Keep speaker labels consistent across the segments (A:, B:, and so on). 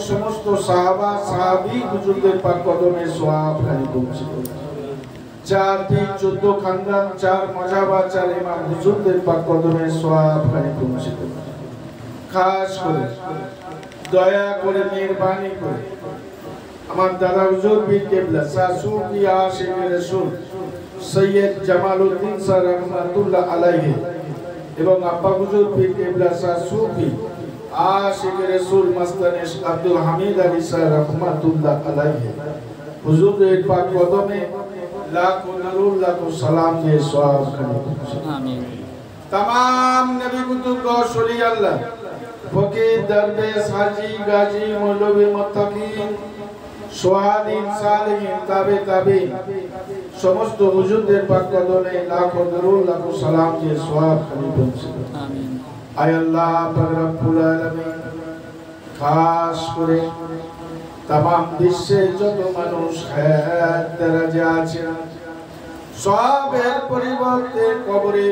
A: সমস্ত সাহাবা, সাহাবী হুজুরদের পাক কদমে চার দিন চোদ্দ খানদান, চার মজাবা, চার ইমাম হুজুরদের পাক খাস করে দয়া করে মেহরবানি করে আমার দাদা হুজুর বীর কেবলা শাশু কি আশিক রাসূল সৈয়দ জামালউদ্দিন স্যার রহমাতুল্লাহ আলাইহি এবং আব্বা হুজুর বীর কেবলা শাশু কি আশিক রাসূল মাস্তানিশ আব্দুল হামিদ আলী স্যার রহমাতুল্লাহ আলাইহি হুজুরের পাক কদমে লাখো দরুদ লাখো সালাম দিয়ে সওয়াব খানি
B: আমিন
A: तमाम नबी कुतुब गौशली अल्लाह फकीर दरवेश हाजी गाजी मौलवी मुत्तकीन সোহাদিন সালেহিন তাবে তাবে সমস্ত হুজুরদের পাক কদমে লাখো দরুদ লাখো সালাম দিয়ে সওয়াব খালি পৌঁছে দাও।
B: আমিন
A: আয় আল্লাহ পাক রব্বুল আলামিন খাস করে তাম বিশ্বে যত মানুষ হায়াত দরাজে আছে সবের পরিবর্তে কবরে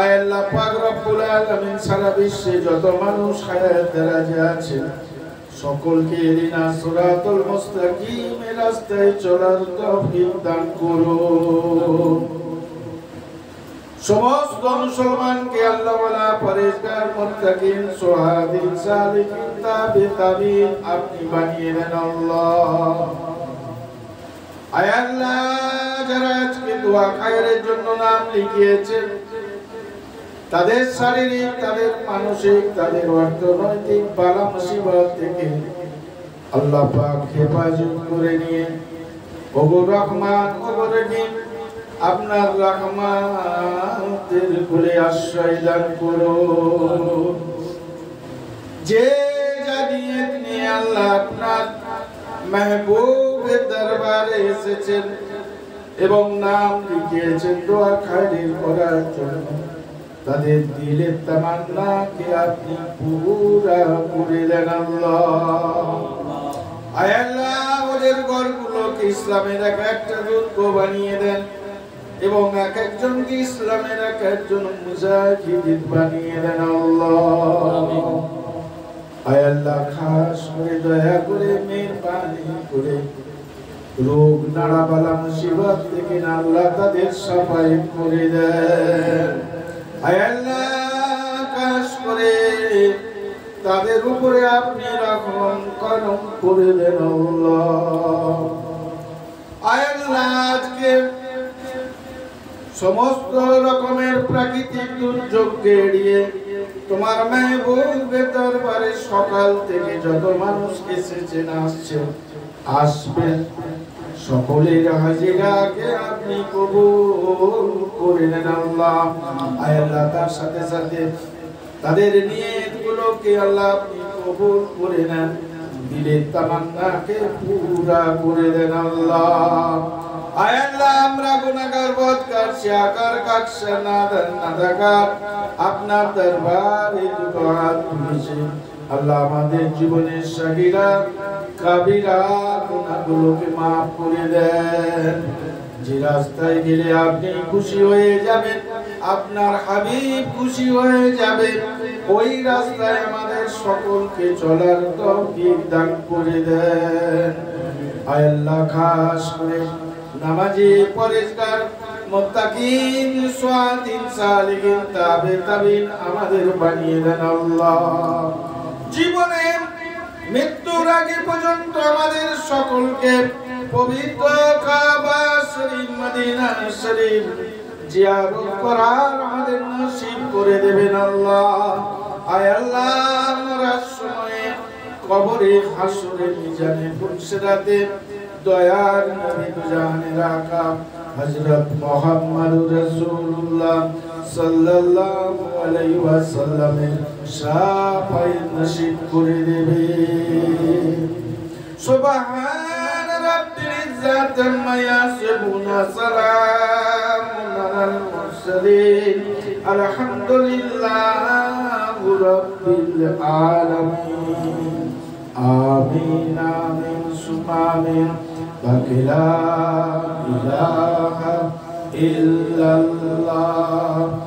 A: আয় আল্লাহ পাক রব্বুল আলামিন সারা বিশ্বে যত মানুষ আছে সকলকে এরিনা সিরাতুল মুস্তাকিম রাস্তায় চলার তৌফিক দান করুন সমস্ত মুসলমানকে আল্লাহ ওয়ালা পরেশগার মুত্তাকিন সুহাদিন সালিকিন তাবে তাবিন, আপনি বানিয়ে দেন আল্লাহ। আয় আল্লাহ, যারা আজকে দোয়া খায়ের জন্য নাম লিখিয়েছেন তাদের শারীরিক, তাদের মানসিক, তাদের অর্থনৈতিক বালা মুসিবত থেকে আল্লাহ পাক হেফাজত করে নিয়ে ওগো রহমান, ওগো রহিম, আপনার রহমাতের কোলে আশ্রয় দান করো। যে জানিয়ে নিয়ে আল্লাহ আপনার মেহবুবের দরবারে এসেছেন এবং নাম লিখিয়েছেন দোয়া খায়রির করার জন্য। তাদের দিলের তামান্নাকে আপনি পুরা করে দেন আল্লাহ, ওদের ঘরগুলোকে ইসলামের এক একটা দুর্গ বানিয়ে দেন এবং এক একজনকে ইসলামের এক একজন মুজাহিদ বানিয়ে দেন আল্লাহ। আয় খাস করে দয়া করে, মেহরবানি করে রোগ নাড়াবালা মুসিবত থেকে আল্লাহ তাদের সাফাই করে দেন। আল্লাহ করে তাদের উপরে আপনি রহম করম করে দেন আজকে সমস্ত রকমের প্রাকৃতিক দুর্যোগকে এড়িয়ে তোমার মেহবুবের দরবারে সকাল থেকে যত মানুষ এসেছেন আসছে, আসবেন। সকলের হাজিরাকে আপনি কবুল করে নেন আল্লাহ। আয় আল্লাহ তার সাথে সাথে তাদের নিয়তগুলোকে আল্লাহ আপনি কবুল করে নেন। দিলের তামান্নাকে পুরা করে দেন আল্লাহ। আপনার দরবারে দুটো হাত আল্লাহ আমাদের জীবনের সাগিরা, কাবিরা, গুনাহগুলোকে মাফ করে দেন। যে রাস্তায় গেলে আপনি খুশি হয়ে যাবেন, আপনার হাবিব খুশি হয়ে যাবে। ওই রাস্তায় আমাদের সকলকে চলার তৌফিক দান করে দেন। আয় আল্লাহ, খাস করে নামাজি পরিষ্কার মুত্তাকিন সাদিন সালিহিন, তাবে তাবিন আমাদের বানিয়ে দেন আল্লাহ। জীবনে মৃত্যুর আগে পর্যন্ত আমাদের সকলকে পবিত্র কাবা, শরীফ, মদিনা, শরীফ জিয়ারত করার আমাদের নসিব করে দেবেন আল্লাহ। আয় আল্লাহ, আমরা সময়ে কবরে হাসরে মিজানে ফুলসেরাতে দয়ার নবী দুজাহানের আকা হযরত মুহাম্মদ রাসূলুল্লাহ। সাল্লাল্লাহু আলাইহি ওয়াসাল্লামের শাফায়াত নসিব করে দেবে সুবহান রাব্বিল ইজ্জাতি আম্মা ইয়াসিফুন সালামুন আলাল মুরসালিন আলহামদুলিল্লাহি রাব্বিল আলামিন آمين آمين ثم آمين فلا إله إلا الله لا إله إلا الله